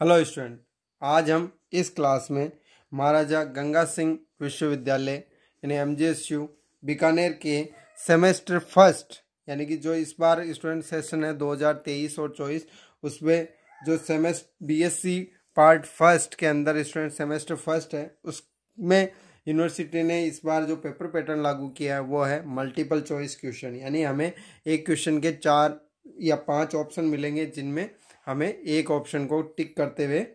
Hello student आज हम इस क्लास में महाराजा गंगा सिंह विश्वविद्यालय, यानी एम बीकानेर के सेमेस्टर फ़र्स्ट यानी कि जो इस बार स्टूडेंट सेशन है 2023 और 24 उसमें जो सेमेस्टर बीएससी पार्ट फ़र्स्ट के अंदर स्टूडेंट सेमेस्टर फ़र्स्ट है, उसमें यूनिवर्सिटी ने इस बार जो पेपर पैटर्न लागू किया है, वो है मल्टीपल चॉइस क्वेश्चन यानी हमें एक क्वेश्चन के चार या पाँच ऑप्शन मिलेंगे, जिनमें हमें एक ऑप्शन को टिक करते हुए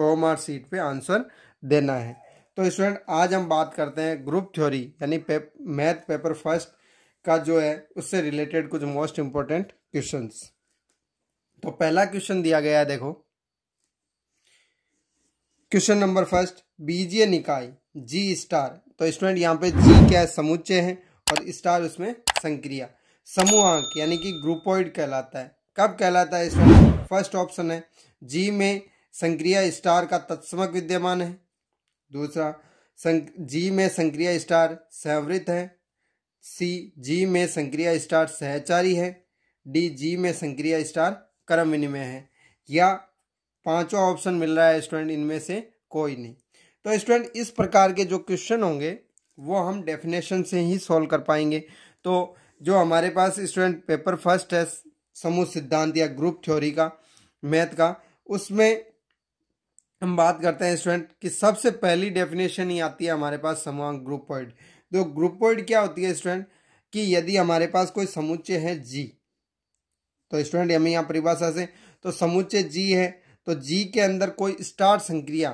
ओम सीट पे आंसर देना है। तो स्टूडेंट आज हम बात करते हैं ग्रुप थ्योरी यानी मैथ पेपर फ़र्स्ट का जो है, उससे रिलेटेड कुछ मोस्ट इंपॉर्टेंट क्वेश्चन तो पहला क्वेश्चन दिया गया है, देखो। क्वेश्चन नंबर फ़र्स्ट बीजीय निकाय जी स्टार तो स्टूडेंट यहाँ पे जी क्या है? समुच्चय है और स्टार उसमें संक्रिया। समूहांक, यानी कि ग्रुपोइड कहलाता है। कब कहलाता है स्टूडेंट फ़र्स्ट ऑप्शन है। जी में संक्रिया स्टार का तत्समक विद्यमान है। दूसरा जी में संक्रिया स्टार सहवृत है। सी, जी में संक्रिया स्टार सहचारी है। डी, जी में संक्रिया स्टार कर्म विनिमय है। या पांचवा ऑप्शन मिल रहा है स्टूडेंट, इनमें से कोई नहीं। तो स्टूडेंट, इस प्रकार के जो क्वेश्चन होंगे, वो हम डेफिनेशन से ही सॉल्व कर पाएँगे। तो जो हमारे पास स्टूडेंट, पेपर फ़र्स्ट है समूह सिद्धांत या ग्रुप थ्योरी का मैथ का, उसमें हम बात करते हैं स्टूडेंट कि सबसे पहली डेफिनेशन ही आती है हमारे पास समूह ग्रुप पॉइंट तो ग्रुप पॉइंट क्या होती है स्टूडेंट कि यदि हमारे पास कोई समुच्चय है जी तो स्टूडेंट हमें यहाँ परिभाषा से तो समुच्चय जी है तो जी के अंदर कोई स्टार संक्रिया,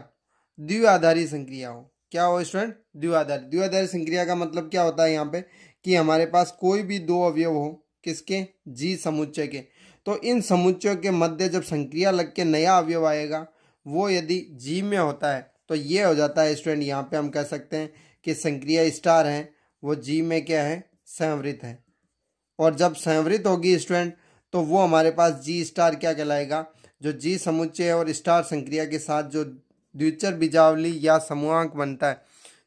द्विआधारी संक्रिया हो। क्या हो स्टूडेंट द्विआधारी। द्विआधारी संक्रिया का मतलब क्या होता है यहाँ पे कि हमारे पास कोई भी दो अवयव हो किसके? जी समुच्चय के। तो इन समुच्चयों के मध्य जब संक्रिया लग के नया अवयव आएगा, वो यदि जी में होता है तो ये हो जाता है स्टूडेंट यहाँ पे हम कह सकते हैं कि संक्रिया स्टार है, वो जी में क्या है? संवृत है। और जब संवृत होगी स्टूडेंट तो वो हमारे पास जी स्टार क्या कहलाएगा? जो जी समुच्चय और स्टार संक्रिया के साथ जो द्विचर बीजावली या समूहांक बनता है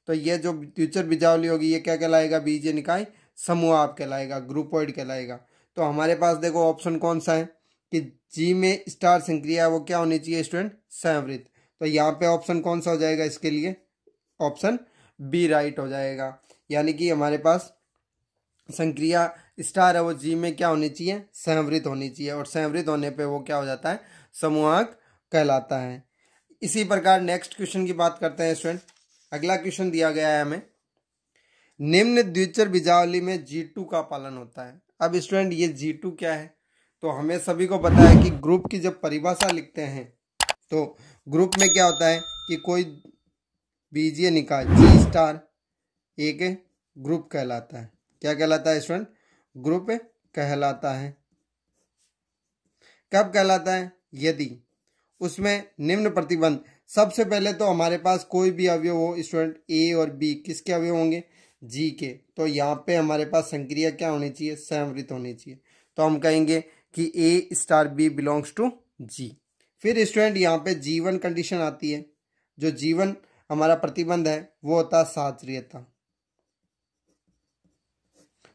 तो ये जो द्विचर बीजावली होगी, ये क्या कहलाएगा? बीजे निकाय समूह आप कहलाएगा ग्रुपोइड कहलाएगा तो हमारे पास देखो ऑप्शन कौन सा है कि जी में स्टार संक्रिया वो क्या होनी चाहिए स्टूडेंट? संवृत। तो यहाँ पे ऑप्शन कौन सा हो जाएगा इसके लिए? ऑप्शन बी राइट हो जाएगा। यानी कि हमारे पास संक्रिया स्टार है, वो जी में क्या होनी चाहिए? संवृत होनी चाहिए। और संवृत होने पे वो क्या हो जाता है? समूहक कहलाता है। इसी प्रकार नेक्स्ट क्वेश्चन की बात करते हैं स्टूडेंट। अगला क्वेश्चन दिया गया है हमें। निम्न द्विचर बीजावली में जी टू का पालन होता है। अब स्टूडेंट ये जी टू क्या है? तो हमें सभी को पता है कि ग्रुप की जब परिभाषा लिखते हैं तो ग्रुप में क्या होता है कि कोई बीजीय निकाय जी स्टार एक ग्रुप कहलाता है। क्या कहलाता है स्टूडेंट ग्रुप कहलाता है। कब कहलाता है? यदि उसमें निम्न प्रतिबंध, सबसे पहले तो हमारे पास कोई भी अवयव हो स्टूडेंट ए और बी किसके अवयव होंगे? जी के। तो यहाँ पे हमारे पास संक्रिया क्या होनी चाहिए? संवृत होनी चाहिए। तो हम कहेंगे कि A star B belongs to G फिर स्टूडेंट यहाँ पे जीवन कंडीशन आती है। जो जीवन हमारा प्रतिबंध है, वो होता है साचरियता।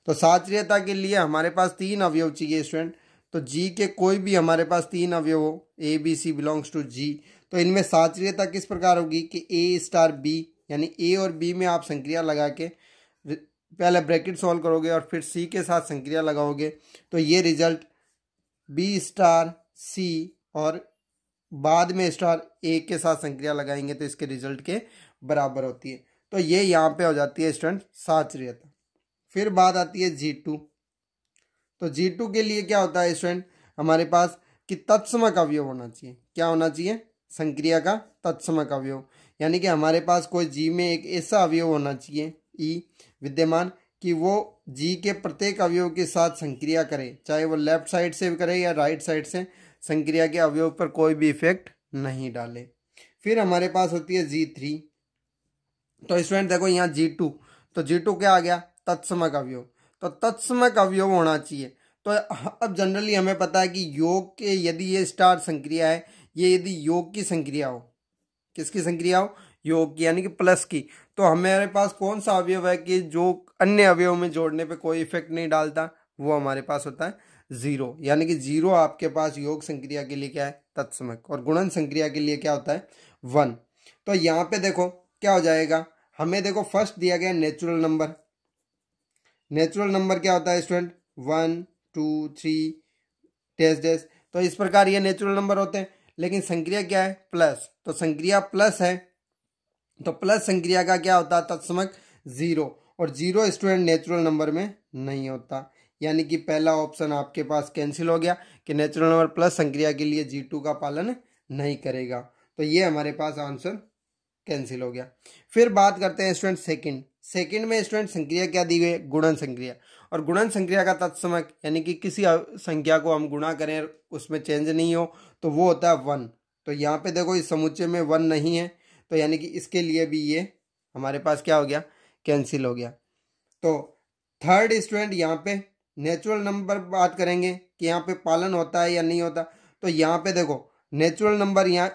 तो साचरियता के लिए हमारे पास तीन अवयव चाहिए स्टूडेंट तो जी के कोई भी हमारे पास तीन अवयव हो A B C belongs to G तो इनमें साचरियता किस प्रकार होगी कि ए स्टार बी यानी ए और बी में आप संक्रिया लगा के पहले ब्रैकेट सॉल्व करोगे और फिर सी के साथ संक्रिया लगाओगे तो ये रिज़ल्ट बी स्टार सी और बाद में स्टार ए के साथ संक्रिया लगाएँगे तो इसके रिज़ल्ट के बराबर होती है। तो ये यहाँ पे हो जाती है स्टूडेंट साचरियता। फिर बात आती है जी टू। तो जी टू के लिए क्या होता है स्टूडेंट हमारे पास कि तत्समक अवयव होना चाहिए। क्या होना चाहिए? संक्रिया का तत्समक अवयव यानी कि हमारे पास कोई जी में एक ऐसा अवयव होना चाहिए, ई विद्यमान कि वो जी के प्रत्येक अवयव के साथ संक्रिया करे। चाहे वो लेफ़्ट साइड से करे या राइट साइड से, संक्रिया के अवयव पर कोई भी इफ़ेक्ट नहीं डाले। फिर हमारे पास होती है जी थ्री। तो स्टूडेंट, देखो यहाँ जी टू। तो जी टू क्या आ गया? तत्समक अवयव। तो तत्समक अवयव होना चाहिए। तो अब जनरली हमें पता है कि योग के यदि ये स्टार संक्रिया है, ये यदि योग की संक्रिया हो, किसकी संक्रिया हो? योग की, यानी कि प्लस की। तो हमारे पास कौन सा अवयव है कि जो अन्य अवयव में जोड़ने पे कोई इफ़ेक्ट नहीं डालता? वो हमारे पास होता है ज़ीरो यानी कि ज़ीरो आपके पास योग संक्रिया के लिए क्या है? तत्समक। और गुणन संक्रिया के लिए क्या होता है? वन तो यहाँ पे देखो, क्या हो जाएगा? हमें देखो फ़र्स्ट दिया गया नेचुरल नंबर नेचुरल नंबर क्या होता है student one two three dash dash तो इस प्रकार ये नेचुरल नंबर होते हैं। लेकिन संक्रिया क्या है? प्लस तो संक्रिया प्लस है तो प्लस संक्रिया का क्या होता? है तत्समक ज़ीरो। और ज़ीरो स्टूडेंट नेचुरल नंबर में नहीं होता। यानी कि पहला ऑप्शन आपके पास कैंसिल हो गया कि नेचुरल नंबर प्लस संक्रिया के लिए जी टू का पालन नहीं करेगा। तो ये हमारे पास आंसर कैंसिल हो गया। फिर बात करते हैं स्टूडेंट सेकंड। सेकंड में स्टूडेंट संक्रिया क्या दी गई? गुणन संक्रिया। और गुणन संक्रिया का तत्समक, यानी कि किसी संख्या को हम गुणा करें, उसमें चेंज नहीं हो तो वो होता है वन तो यहाँ पे देखो इस समुच्चय में वन नहीं है। तो यानी कि इसके लिए भी ये हमारे पास क्या हो गया? कैंसिल हो गया। तो थर्ड स्टूडेंट यहाँ पे नेचुरल नंबर बात करेंगे कि यहाँ पे पालन होता है या नहीं होता। तो यहाँ पे देखो नेचुरल नंबर यहाँ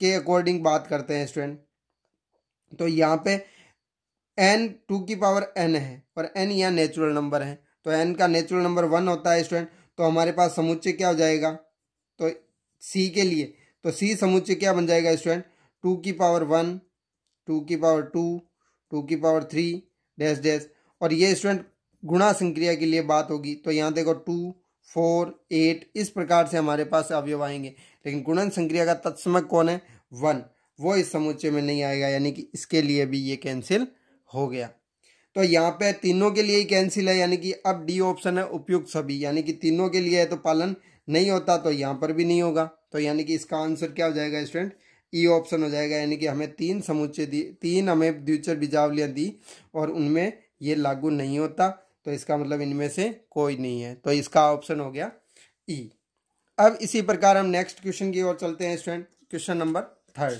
के अकॉर्डिंग बात करते हैं स्टूडेंट तो यहाँ पे एन टू की पावर एन है और एन यहाँ नेचुरल नंबर है। तो एन का नेचुरल नंबर वन होता है स्टूडेंट तो हमारे पास समुच्चय क्या हो जाएगा? तो सी के लिए। तो सी समुच्चय क्या बन जाएगा स्टूडेंट टू की पावर वन, टू की पावर टू टू की पावर थ्री, डैश डैश। और ये स्टूडेंट गुणा संक्रिया के लिए बात होगी। तो यहाँ देखो टू, फोर, एट, इस प्रकार से हमारे पास अवयव आएँगे। लेकिन गुणन संक्रिया का तत्समक कौन है? वन। वो इस समुच्चय में नहीं आएगा, यानी कि इसके लिए भी ये कैंसिल हो गया। तो यहाँ पे तीनों के लिए ही कैंसिल है, यानी कि अब डी ऑप्शन है, उपयुक्त सभी। यानी कि तीनों के लिए है तो पालन नहीं होता तो यहाँ पर भी नहीं होगा। तो यानी कि इसका आंसर क्या हो जाएगा स्टूडेंट ई ऑप्शन हो जाएगा, यानी कि हमें तीन समुच्चय दी, तीन हमें द्विचर बीजावलियाँ दी और उनमें ये लागू नहीं होता तो इसका मतलब इनमें से कोई नहीं है। तो इसका ऑप्शन हो गया ई e. अब इसी प्रकार हम नेक्स्ट क्वेश्चन की ओर चलते हैं स्टूडेंट क्वेश्चन नंबर थर्ड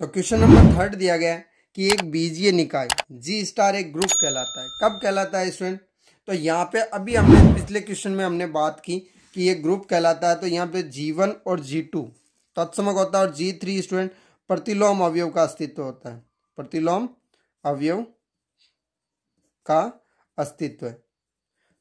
तो क्वेश्चन नंबर थर्ड दिया गया कि एक बीजीय निकाय जी स्टार एक ग्रुप कहलाता है। कब कहलाता है स्टूडेंट तो यहाँ पे अभी हमने पिछले क्वेश्चन में हमने बात की कि ये ग्रुप कहलाता है तो यहाँ पे जी वन और जी टू तत्समक होता है और जी थ्री स्टूडेंट प्रतिलोम अवयव का अस्तित्व होता है। प्रतिलोम अवयव का अस्तित्व है।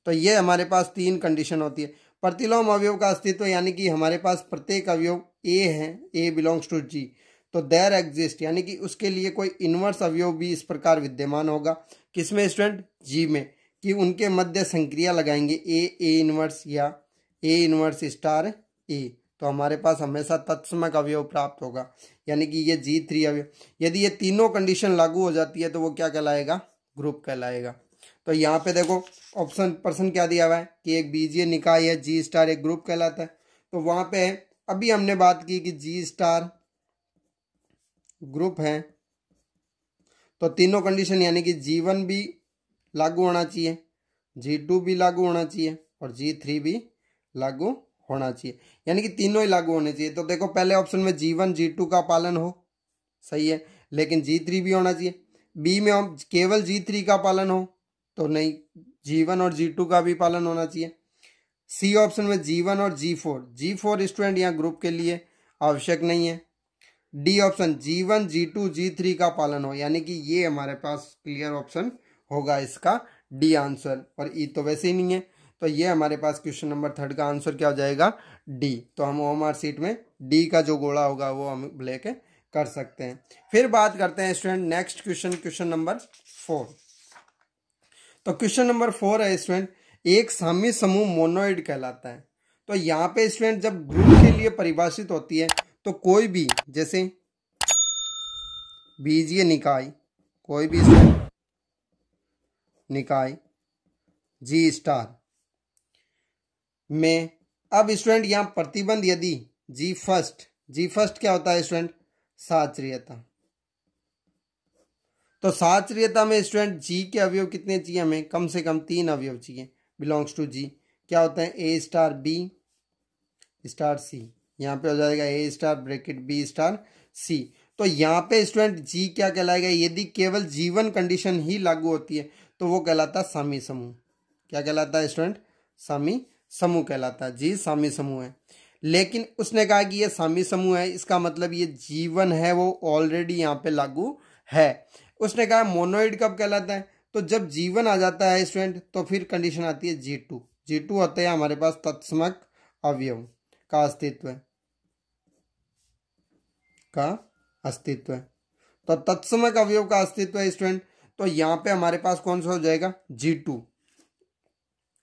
तो ये हमारे पास तीन कंडीशन होती है। प्रतिलोम अवयव का अस्तित्व यानी कि हमारे पास प्रत्येक अवयव ए है ए बिलोंग्स टू जी तो देर एग्जिस्ट यानी कि उसके लिए कोई इनवर्स अवयव भी इस प्रकार विद्यमान होगा। किसमें स्टूडेंट जी में। कि उनके मध्य संक्रिया लगाएँगे। ए ए इनवर्स या ए इनवर्स स्टार ए तो हमारे पास हमेशा तत्समक अवयव प्राप्त होगा। यानी कि ये जी थ्री अवयव। यदि ये तीनों कंडीशन लागू हो जाती है तो वो क्या कहलाएगा? ग्रुप कहलाएगा। तो यहाँ पे देखो ऑप्शन पर्सन क्या दिया हुआ है? कि एक बीजीय निकाय है जी स्टार एक ग्रुप कहलाता है। तो वहाँ पे अभी हमने बात की कि जी स्टार ग्रुप है। तो तीनों कंडीशन यानी कि जी वन भी लागू होना चाहिए जी टू भी लागू होना चाहिए और जी थ्री भी लागू होना चाहिए। यानी कि तीनों ही लागू होने चाहिए। तो देखो, पहले ऑप्शन में जी वन जी टू का पालन हो, सही है। लेकिन जी थ्री भी होना चाहिए। बी में हम केवल जी थ्री का पालन हो तो नहीं जी वन और जी टू का भी पालन होना चाहिए। सी ऑप्शन में जी वन और G four G four student यहाँ ग्रुप के लिए आवश्यक नहीं है। D option G one G two G three का पालन हो। यानी कि ये हमारे पास क्लियर ऑप्शन होगा इसका डी आंसर और ई e तो वैसे ही नहीं है। तो ये हमारे पास क्वेश्चन नंबर थर्ड का आंसर क्या हो जाएगा? डी तो हम ओम आर सीट में डी का जो गोला होगा, वो हम लेके कर सकते हैं। फिर बात करते हैं student next question question number four तो क्वेश्चन नंबर फोर है स्टूडेंट एक साम्य समूह मोनोइड कहलाता है। तो यहाँ पे स्टूडेंट जब ग्रुप के लिए परिभाषित होती है तो कोई भी, जैसे बीजीय निकाय, कोई भी निकाय जी स्टार में। अब स्टूडेंट यहाँ प्रतिबंध यदि जी फ़र्स्ट जी फ़र्स्ट क्या होता है स्टूडेंट साचरियता तो साचरियता में स्टूडेंट जी के अवयव कितने चाहिए हमें? कम से कम तीन अवयव चाहिए। बिलोंग्स टू जी क्या होता है? A star B star C यहाँ पे हो जाएगा A star bracket B star C तो यहाँ पे स्टूडेंट जी क्या कहलाएगा? यदि केवल जीवन कंडीशन ही लागू होती है तो वो कहलाता है सामी समूह क्या कहलाता है स्टूडेंट सामी समूह कहलाता है। जी, सामी समूह है। लेकिन उसने कहा कि ये सामी समूह है, इसका मतलब ये जीवन है, वो ऑलरेडी यहाँ पे लागू है। उसने कहा मोनोइड कब कहलाता है? तो जब जीवन आ जाता है स्टूडेंट तो फिर कंडीशन आती है जी टू जी टू होते हैं हमारे पास तत्समक अवयव का अस्तित्व है। का अस्तित्व है। तो तत्समक अवयव का अस्तित्व है स्टूडेंट तो यहाँ पे हमारे पास कौन सा हो जाएगा? जी टू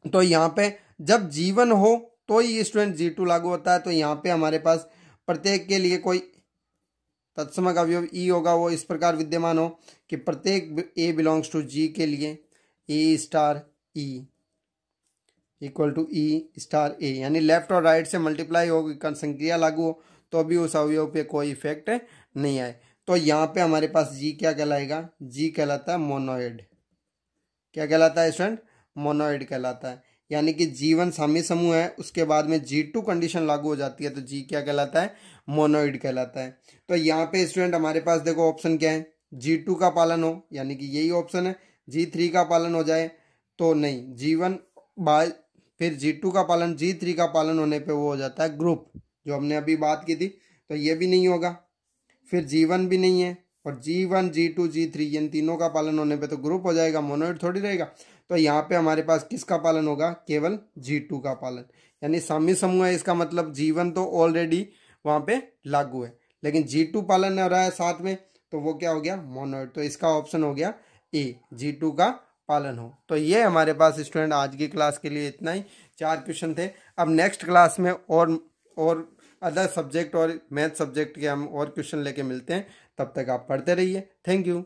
तो यहाँ पे जब जीवन हो तो ही स्टूडेंट जी टू लागू होता है तो यहाँ पे हमारे पास प्रत्येक के लिए कोई तत्समक अवयव ई होगा, वो इस प्रकार विद्यमान हो कि प्रत्येक ए बिलोंग्स टू जी के लिए A star E equal to E star A यानी लेफ़्ट और राइट से मल्टीप्लाई होगी संक्रिया लागू हो तो भी उस अवयव पे कोई इफ़ेक्ट नहीं आए। तो यहाँ पे हमारे पास जी क्या कहलाएगा? जी कहलाता है मोनोइड क्या कहलाता है स्टूडेंट मोनोइड कहलाता है। यानी कि जीवन सामी समूह है, उसके बाद में जी टू कंडीशन लागू हो जाती है तो जी क्या कहलाता है? मोनोइड कहलाता है। तो यहाँ पे स्टूडेंट हमारे पास देखो ऑप्शन क्या है? जी टू का पालन हो, यानी कि यही ऑप्शन है। जी थ्री का पालन हो जाए तो नहीं, जीवन बाय फिर जी टू का पालन जी थ्री का पालन होने पे वो हो जाता है ग्रुप जो हमने अभी बात की थी। तो ये भी नहीं होगा। फिर जी वन भी नहीं है, और G one G two G three इन तीनों का पालन होने पे तो ग्रुप हो जाएगा मोनोइड थोड़ी रहेगा। तो यहाँ पे हमारे पास किसका पालन होगा? केवल जी टू का पालन। यानी साम्य समूह है इसका मतलब जीवन तो ऑलरेडी वहाँ पे लागू है। लेकिन जी टू पालन हो रहा है साथ में तो वो क्या हो गया? मोनोइड तो इसका ऑप्शन हो गया ए जी टू का पालन हो। तो ये हमारे पास स्टूडेंट आज की क्लास के लिए इतना ही। चार क्वेश्चन थे। अब नेक्स्ट क्लास में और और अदर सब्जेक्ट और मैथ सब्जेक्ट के हम और क्वेश्चन लेके मिलते हैं। तब तक आप पढ़ते रहिए। Thank you